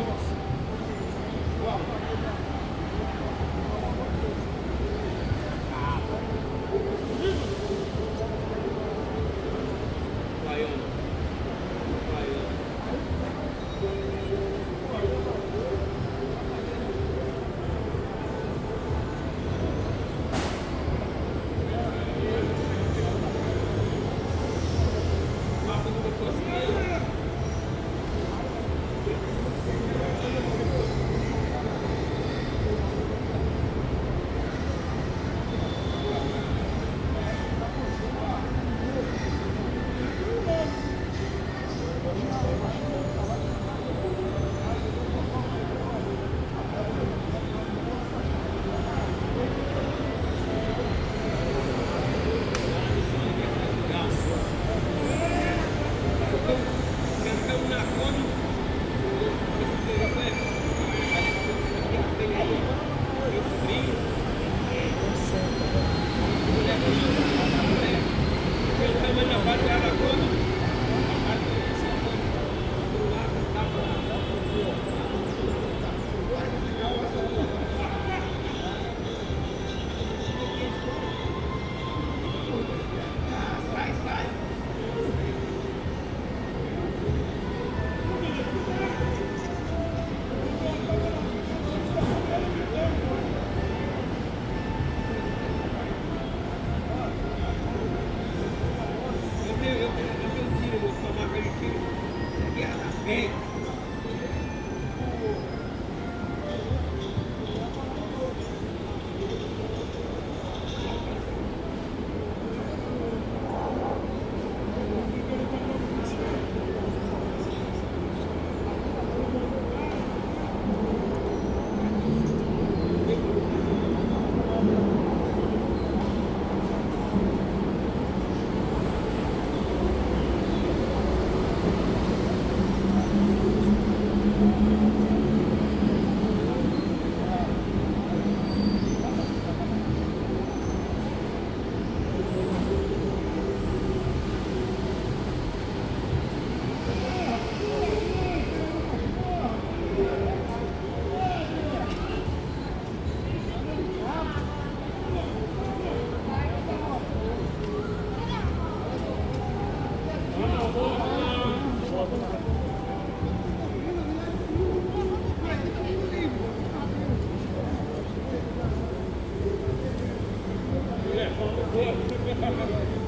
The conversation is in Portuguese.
Vamos. América, Yeah.